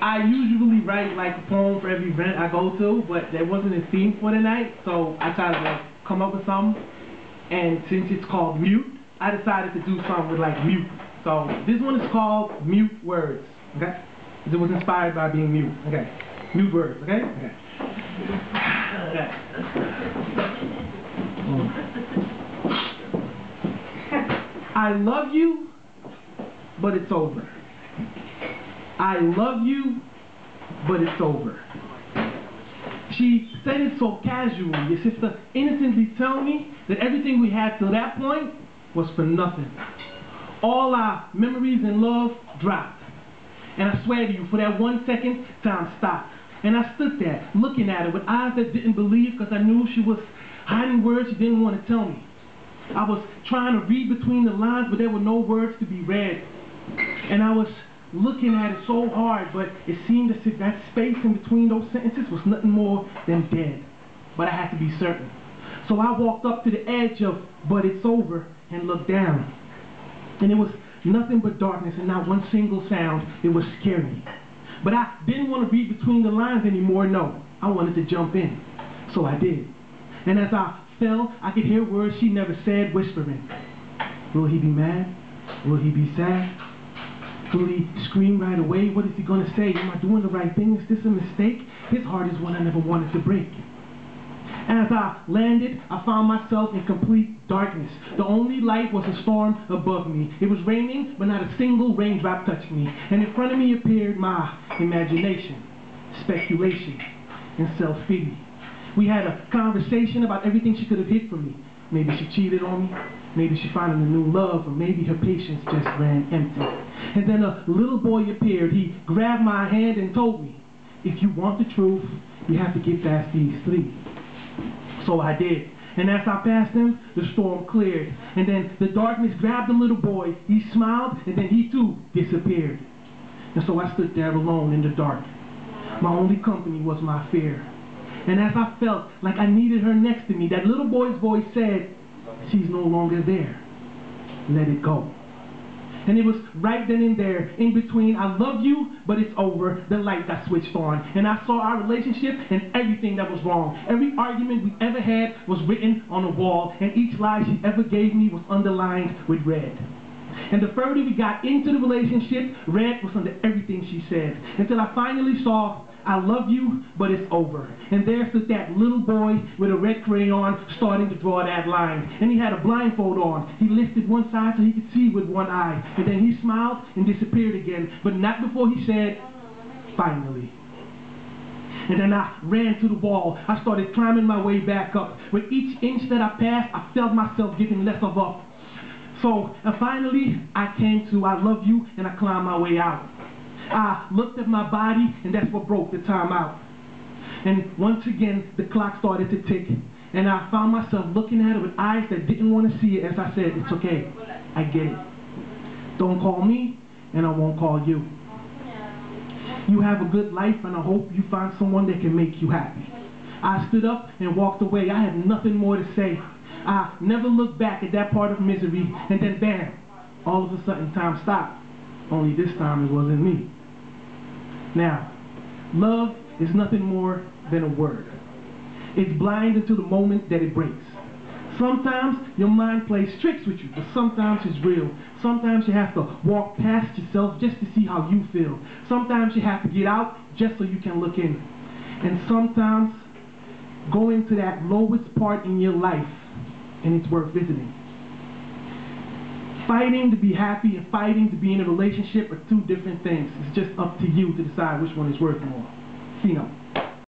I usually write like a poem for every event I go to, but there wasn't a theme for the night, so I tried to like come up with something. And since it's called Mute, I decided to do something with like mute. So this one is called Mute Words. Okay? It was inspired by being mute. Okay. Mute words, okay? Okay. okay. I love you, but it's over. I love you, but it's over. She said it so casually, as if to innocently tell me that everything we had till that point was for nothing. All our memories and love dropped. And I swear to you, for that one second, time stopped. And I stood there, looking at her with eyes that didn't believe because I knew she was hiding words she didn't want to tell me. I was trying to read between the lines, but there were no words to be read. And I was looking at it so hard, but it seemed as if that space in between those sentences was nothing more than dead. But I had to be certain. So I walked up to the edge of, but it's over, and looked down. And it was nothing but darkness and not one single sound. It was scary. But I didn't want to read between the lines anymore, no. I wanted to jump in. So I did. And as I fell, I could hear words she never said whispering. Will he be mad? Will he be sad? Will he scream right away? What is he going to say? Am I doing the right thing? Is this a mistake? His heart is one I never wanted to break. As I landed, I found myself in complete darkness. The only light was a storm above me. It was raining, but not a single raindrop touched me. And in front of me appeared my imagination, speculation, and self-pity. We had a conversation about everything she could have hid from me. Maybe she cheated on me. Maybe she found a new love, or maybe her patience just ran empty. And then a little boy appeared. He grabbed my hand and told me, if you want the truth, you have to get past these three. So I did. And as I passed him, the storm cleared. And then the darkness grabbed the little boy. He smiled, and then he too disappeared. And so I stood there alone in the dark. My only company was my fear. And as I felt like I needed her next to me, that little boy's voice said, She's no longer there. Let it go. And it was right then and there, in between, I love you, but it's over, the light got switched on. And I saw our relationship and everything that was wrong. Every argument we ever had was written on a wall, and each lie she ever gave me was underlined with red. And the further we got into the relationship, red was under everything she said. Until I finally saw I love you, but it's over. And there stood that little boy with a red crayon starting to draw that line. And he had a blindfold on. He lifted one side so he could see with one eye. And then he smiled and disappeared again, but not before he said, finally. And then I ran to the wall. I started climbing my way back up. With each inch that I passed, I felt myself getting less of up. So and finally, I came to I love you, and I climbed my way out. I looked at my body, and that's what broke the time out. And once again, the clock started to tick. And I found myself looking at it with eyes that didn't want to see it as I said, it's okay. I get it. Don't call me, and I won't call you. You have a good life, and I hope you find someone that can make you happy. I stood up and walked away. I had nothing more to say. I never looked back at that part of misery, and then bam, all of a sudden time stopped. Only this time it wasn't me. Now, love is nothing more than a word. It's blind until the moment that it breaks. Sometimes your mind plays tricks with you, but sometimes it's real. Sometimes you have to walk past yourself just to see how you feel. Sometimes you have to get out just so you can look in. And sometimes go into that lowest part in your life, and it's worth visiting. Fighting to be happy and fighting to be in a relationship are two different things. It's just up to you to decide which one is worth more. You know.